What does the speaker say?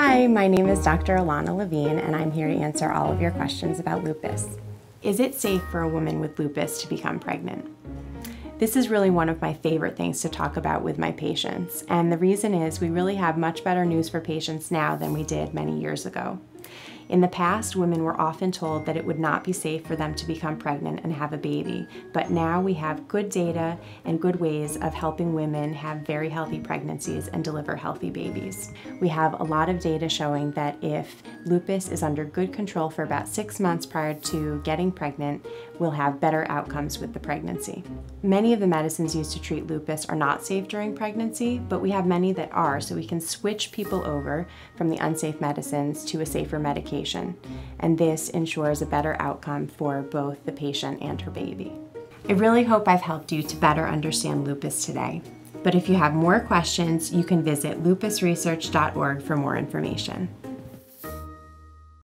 Hi, my name is Dr. Alana Levine, and I'm here to answer all of your questions about lupus. Is it safe for a woman with lupus to become pregnant? This is really one of my favorite things to talk about with my patients, and the reason is we really have much better news for patients now than we did many years ago. In the past, women were often told that it would not be safe for them to become pregnant and have a baby, but now we have good data and good ways of helping women have very healthy pregnancies and deliver healthy babies. We have a lot of data showing that if lupus is under good control for about six months prior to getting pregnant, we'll have better outcomes with the pregnancy. Many of the medicines used to treat lupus are not safe during pregnancy, but we have many that are, so we can switch people over from the unsafe medicines to a safer medication, and this ensures a better outcome for both the patient and her baby. I really hope I've helped you to better understand lupus today. But if you have more questions, you can visit lupusresearch.org for more information.